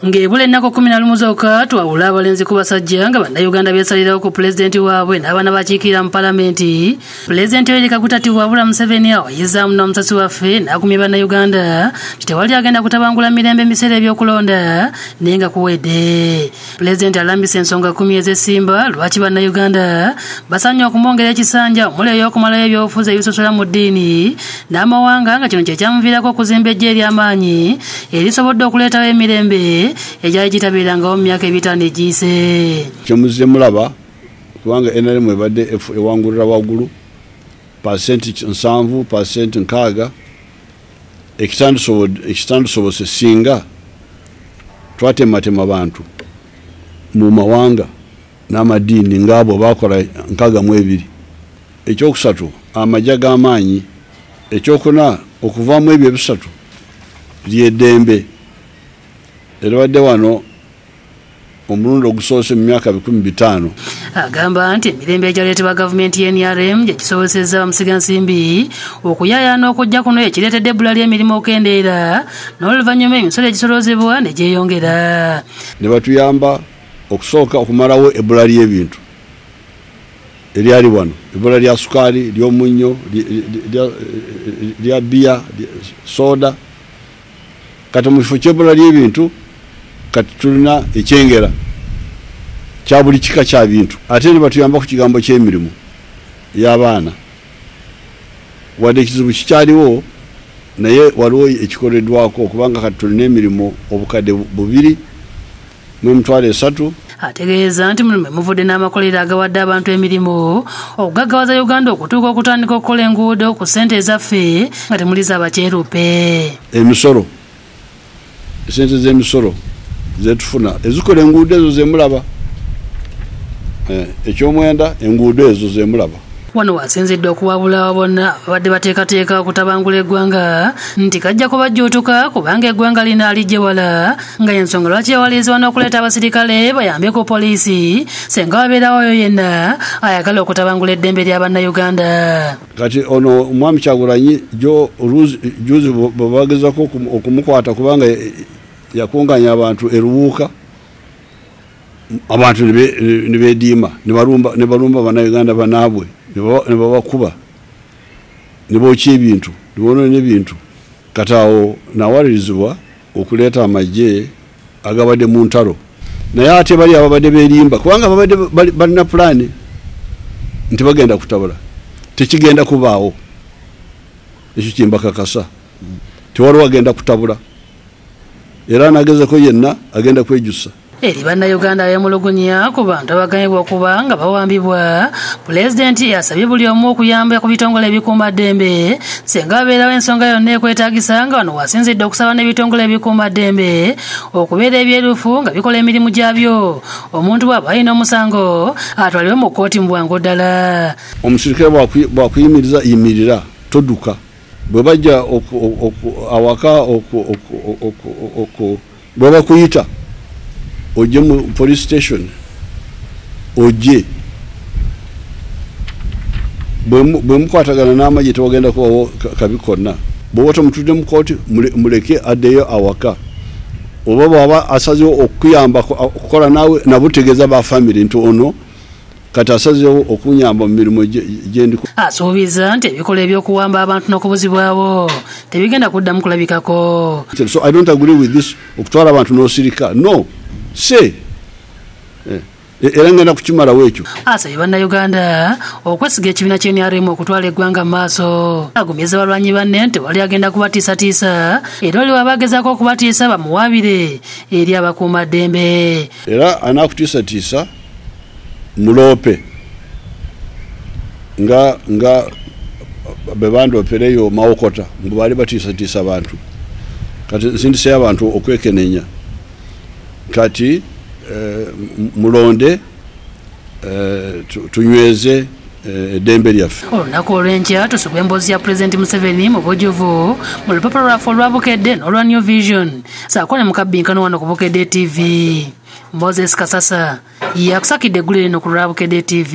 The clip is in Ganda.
ng'ebula ennaku kumi na lumu zokka twawula abalenzi ku basajja nga bannayuganda beesalirawo ku pulezidenti waabwe n'abaana bakiikirira mu palamenti pulezidenti yoweri kaguta ati wabula museveni awayizaamu n'omusasi waffe n'akumye bannayuganda ti tewali agenda kutabangula mirembe ebiseera ebyokulonda naye nga kuwedde. Pulezidenti alambisa ensonga kumi ez'essimba lwaki bannayuganda basanya okumwongera ekisanja omuli ey'okumalayo ebyobufuzi ebisosola mu ddiini? N'amawanga nga kino kye kyamuviirako okuzimba ejja ery'amaanyi erisobodde okuleetawo emirembe egyali gitabeerangawo mu myaka ebitaano egiyise. Kyemuzze mulaba kubanga nrm ebadde ewangulira waggulu pasenti nsanvu pasenti nkaaga. Ekitandusobose singa twatematema bantu mu mawanga n'amadiini ngaabo bakola nkaaga mu ebiri. Ekyokusatu amajja g'amaanyi. Ekyokuna okuvaamu ebyo ebisatu lyeddembe era wadde wano omulundi ogusoose mu myaka bikumi bitaano. Agamba nti emirembe egyaleetebwa gavumenti y'nrm gyegisobozesezza bamusigansimbi okuyaayaana okujja kuno ekireetedde ebbula ly'emirimu okendeera n'oluvannyuma emisolo egisoloozebwa ne gyeyongera. Ne batuyamba okusooka okumalawo ebbula ly'ebintu eryali wano. Ebbula lya sukaali ly'omunnyo lya bbiya sooda kati mu kifo ky'ebbula ly'ebintu kati tulina ekyengera kya buli kika kya bintu. Ate ne batuyamba ku kigambo ky'emirimu y'abaana wadde ekizibu kikyaliwo naye waliwo ekikoleddwako okubanga kati tulina emirimu obukadde bubiri n'emitwalo esatu. Ategeeza nti mulimu emuvudde n'amakolero agawadde abantu emirimu okugaggawaza uganda okutuuka okutandika okukola enguudo ku ssente ezaffe nga temuliza abakyerupe emisolo. Esente z'emisolo zetufuna. Ezikola enguudo ezo zemulaba ekyomwenda enguudo ezo zemulaba wano wasinziddwa okuwabulawa bonna abadde bateekateeka okutabangula eggwanga nti kajja kubajjuutuka kubanga eggwanga lina alijjewala nga ensonga lwaki yawalirizibwa n'okuleeta abasirikale bayambe ku poliisi senga wabeerawoyo yenna ayagala okutabangula eddembe lya bannayuganda. Kati ono omwami kyagulanyi jo juzi bwebagezako okumukwata kubanga yakunganya abantu eruwuuka abantu nibediima nibalumba bannayuganda banaabwe nibabakuba nibookya ebintu nibonona ebintu kati awo nawalirizibwa okuleeta amagye agabadde mu ntalo. Naye ate bali ababadde berimba kubanga babadde balina pulaani nti bagenda kutabula tekigenda kubaawo. Ekyo kimbakakasa tewaliwo agenda kutabula era anagezeko yenna agenda kwejusa. Eri bannayuganda abemulugunya ku bantu abaganyibwa okuba nga bawambibwa. Pulezidenti asabye buli omu okuyamba ku bitongole ebikuumaddembe singa babeerawo ensonga yonna ekwetaagisa nga wano wasinzidde okusaba n'ebitongole ebikuumaddembe okubeera ebyerufu nga bikola emirimu gyabyo. Omuntu bw'aba alina omusango atwalibwe mu kkooti mu bwangu ddala. Omusirikale bwakuyimiriza yimirira todduka bwe bajja awaka bwe bakuyita ojje mu police station ojje. Bwe mukwatagana n'amagye tewagenda kubawo kabi konna bwoba tomutudde mu kooti muleke addeyo awaka. Oba bwaba asazewo okuyamba okukola naawe nabutegeeza bafamire nti ono kati asazewo okunyamba mu mirimu gyendi asuubiza nti ebikolwa ebyokuwamba abantu n'okubuzibwawo tebigenda kuddamu kulabikako. So i don't agree with this okutwala abantu n'osirika. No se era ngenda kukimalawo ekyo. Asabye bannayuganda okwesiga ekibiina kyenrm okutwala eggwanga mu maaso. Agumiza balwanyi banne nti wali agenda kubatiisatiisa era oli wabagezaako okubatiisa bamuwaabire eri abakuumaddembe. Era anakutiisatiisa muloope nga nga bebandoopereyo mawokota mbu bantu. Kati nsindiseyo abantu okwekenenya kati eh, mulonde eh, tunyweze eddembe lyaffe. Olunaku olw'enkya tusubwa emboozi ya pulezidenti museveni mu bujjuvu mu lupapula lwaffe olwabukedde n'olwa new vision. Saako ne mukabbinkano wano ku bukedde tv moses kasasa yakusakidde eggulu lino ku lwabukedde tv